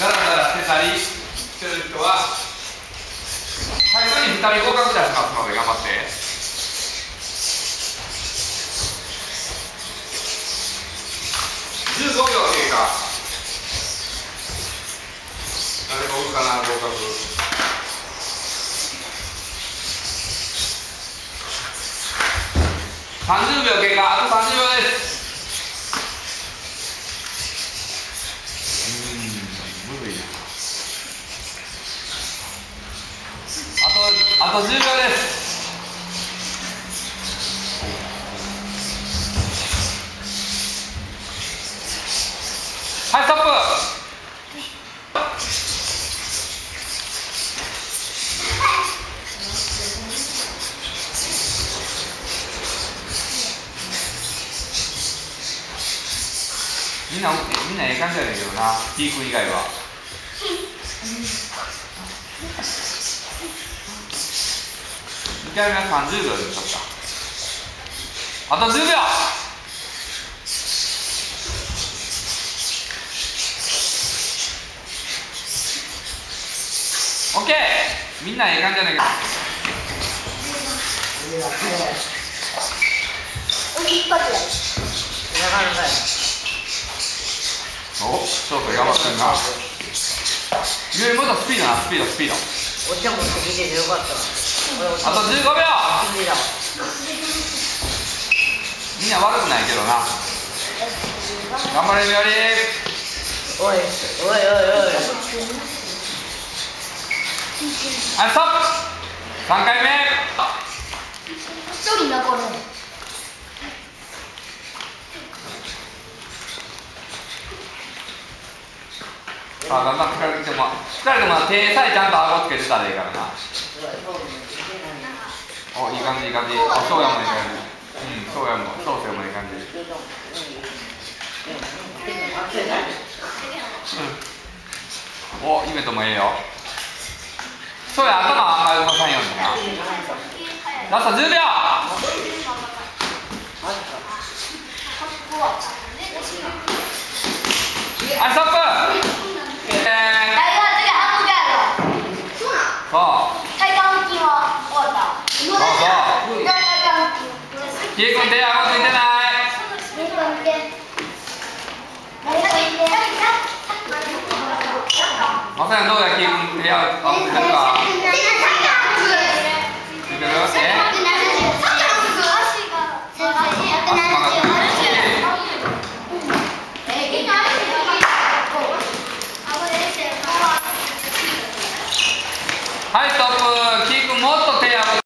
ダラダラしてたりしてる人は最初に2人合格出しますので頑張って。15秒経過。誰がおるかな合格。30秒経過。あと30秒ですうーんむずいなあと10秒です。はいストップ。みんなみんなええ感じやねんけどな。ピーク以外は。2回目は30秒でしょった。あと10秒。オッケー。みんなええ感じやねんけど。一発で。おそうか頑張ってんな。ゆうもっとスピードなスピードスピード。お茶持ってきててよかったあと15秒。みんな悪くないけどな。頑張れみより。おいおいおいおい。はいストップ。3回目。一人残る。さあだんだん疲れてきても疲れても手さえちゃんと顎つけてたらいいからなおいい感じいい感じ。おそうやもいい感じ。うんそうやもそうせもいい感じ。うん。おイベトもええよ。そうや頭あんまり動かさんようにな。ラスト10秒はいストップえ大学次半分やろ。そうなん。ー、そう体幹腹筋は終わった。そうそう体幹キー君手顎ついてない筋。体幹筋。誰かいて。まさやどうやキー君手顎